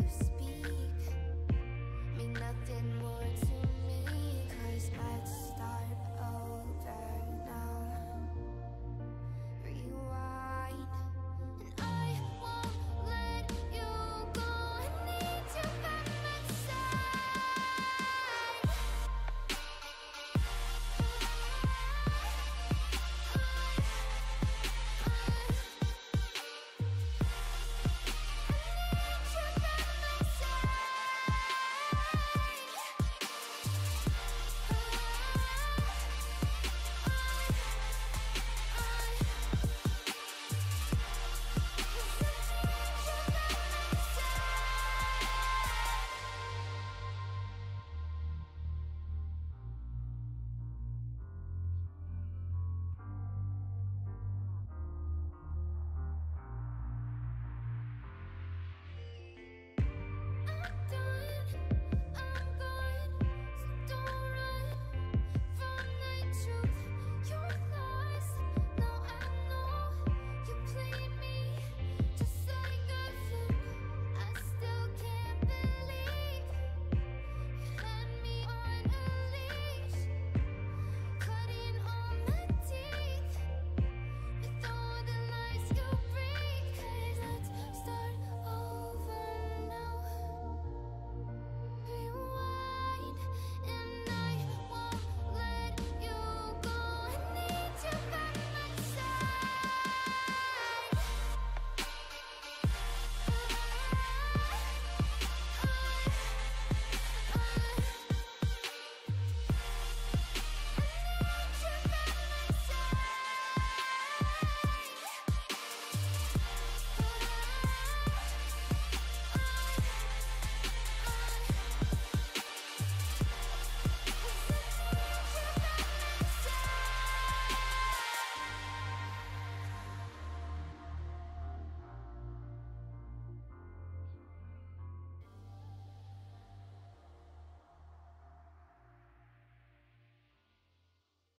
juice.